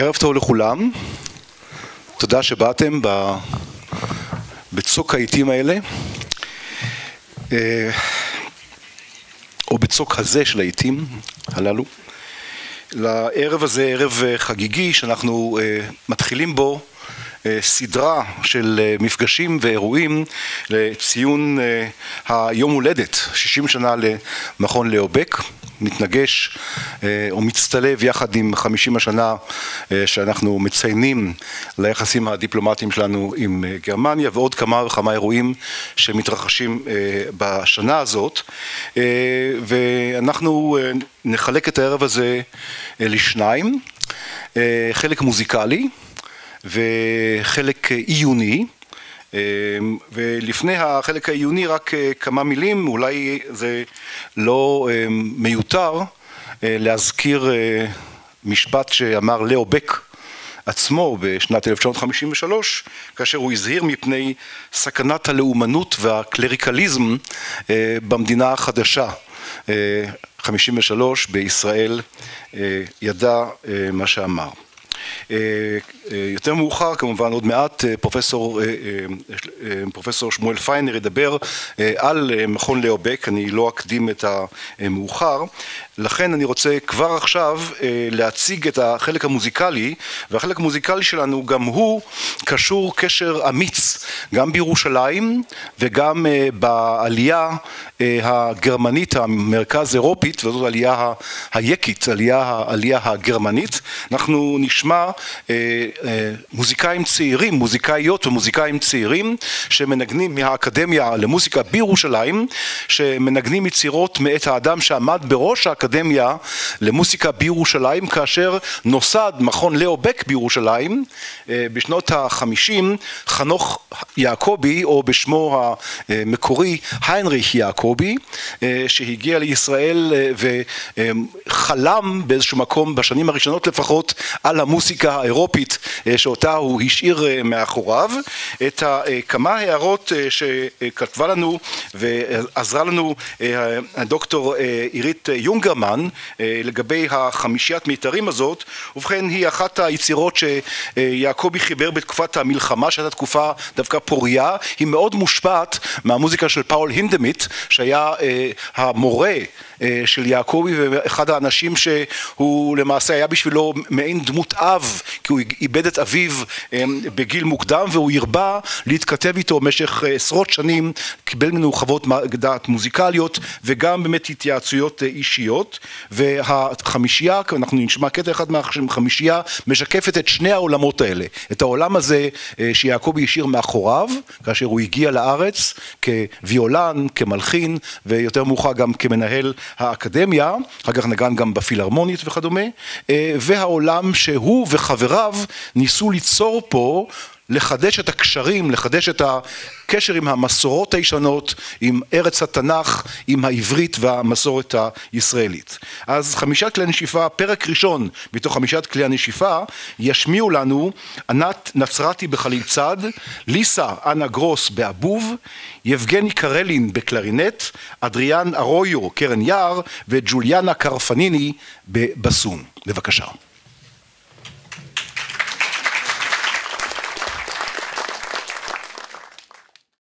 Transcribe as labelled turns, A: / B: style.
A: ערב טוב לכולם, תודה שבאתם בצוק העיתים האלה, או בצוק הזה של העיתים הללו. לערב הזה, ערב חגיגי, שאנחנו מתחילים בו סדרה של מפגשים ואירועים לציון היום הולדת, 60 שנה למכון ליאו בק, מתנגש או מצטלב יחד עם 50 השנה שאנחנו מציינים ליחסים הדיפלומטיים שלנו עם גרמניה ועוד כמה וכמה אירועים שמתרחשים בשנה הזאת. ואנחנו נחלק את הערב הזה לשניים, חלק מוזיקלי וחלק עיוני. ולפני החלק העיוני רק כמה מילים, אולי זה לא מיותר להזכיר משפט שאמר ליאו בק עצמו בשנת 1953 כאשר הוא הזהיר מפני סכנת הלאומנות והקלריקליזם במדינה החדשה. 53 בישראל ידע מה שאמר יותר מאוחר כמובן עוד מעט פרופסור שמואל פיינר ידבר על מכון ליאו בק, אני לא אקדים את המאוחר. לכן אני רוצה כבר עכשיו להציג את החלק המוזיקלי והחלק המוזיקלי שלנו גם הוא קשור קשר אמיץ גם בירושלים וגם בעלייה הגרמנית המרכז אירופית וזאת העלייה היקית, העלייה הגרמנית. אנחנו נשמע מוזיקאים צעירים, מוזיקאיות ומוזיקאים צעירים שמנגנים מהאקדמיה למוזיקה בירושלים שמנגנים יצירות מאת האדם שעמד בראש האקדמיה למוזיקה בירושלים כאשר נוסד מכון ליאו בק בירושלים בשנות החמישים חנוך יעקבי או בשמו המקורי היינריך יעקבי שהגיע לישראל וחלם באיזשהו מקום בשנים הראשונות לפחות על המוזיקה האירופית שאותה הוא השאיר מאחוריו. את כמה הערות שכתבה לנו ועזרה לנו הדוקטור עירית יונגרמן לגבי החמישיית מיתרים הזאת. ובכן היא אחת היצירות שיעקבי חיבר בתקופת המלחמה שהייתה תקופה דווקא פוריה. היא מאוד מושפעת מהמוזיקה של פאול הינדמיט שהיה המורה של יעקבי ואחד האנשים שהוא למעשה היה בשבילו מעין דמות אב כי הוא איבד את אביו בגיל מוקדם והוא הרבה להתכתב איתו במשך עשרות שנים קיבל ממנו חוות דעת מוזיקליות וגם באמת התייעצויות אישיות. והחמישייה, אנחנו נשמע קטע אחד מהחמישייה משקפת את שני העולמות האלה. את העולם הזה שיעקבי השאיר מאחוריו כאשר הוא הגיע לארץ כוויולן, כמלחין ויותר מאוחר גם כמנהל האקדמיה אחר כך נגן גם בפילהרמונית וכדומה. והעולם שהוא וחבריו ניסו ליצור פה לחדש את הקשרים, לחדש את הקשר עם המסורות הישנות, עם ארץ התנ"ך, עם העברית והמסורת הישראלית. אז חמישת כלי הנשיפה, פרק ראשון מתוך חמישת כלי הנשיפה ישמיעו לנו ענת נצרתי בחליל צד, ליסה אנה גרוס באבוב, יבגני קרלין בקלרינט, אדריאן ארויו קרן יער וג'וליאנה קרפניני בבסון. בבקשה.